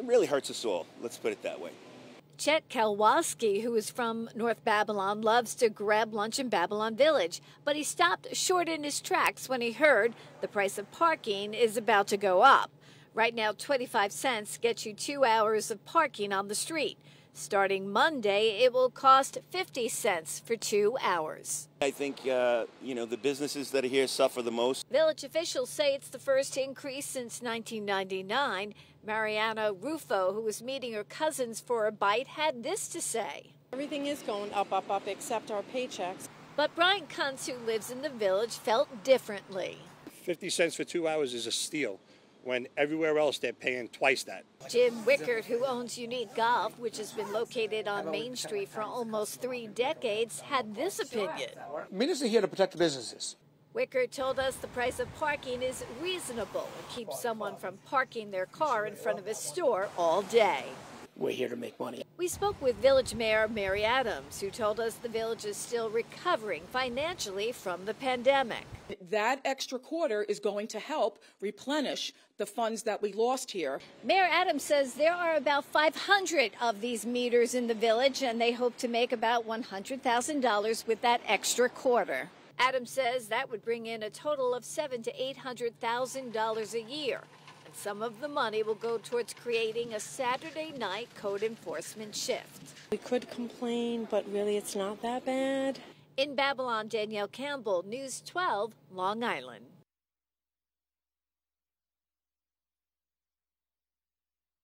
it really hurts us all. Let's put it that way. Chet Kalwaski, who is from North Babylon, loves to grab lunch in Babylon Village, but he stopped short in his tracks when he heard the price of parking is about to go up. Right now, 25 cents gets you two hours of parking on the street. Starting Monday, it will cost 50 cents for two hours. I think, uh, you know, the businesses that are here suffer the most. Village officials say it's the first increase since 1999. Mariana Rufo, who was meeting her cousins for a bite, had this to say. Everything is going up, up, up, except our paychecks. But Brian Kuntz, who lives in the village, felt differently. 50 cents for two hours is a steal when everywhere else they're paying twice that. Jim Wickert, who owns Unique Golf, which has been located on Main Street for almost three decades, had this opinion. Minister here to protect the businesses. Wickert told us the price of parking is reasonable. It keeps someone from parking their car in front of his store all day. We're here to make money. We spoke with Village Mayor Mary Adams, who told us the village is still recovering financially from the pandemic. That extra quarter is going to help replenish the funds that we lost here. Mayor Adams says there are about 500 of these meters in the village, and they hope to make about $100,000 with that extra quarter. Adams says that would bring in a total of seven to eight hundred thousand dollars a year. And some of the money will go towards creating a Saturday night code enforcement shift. We could complain, but really it's not that bad. In Babylon, Danielle Campbell, News 12, Long Island.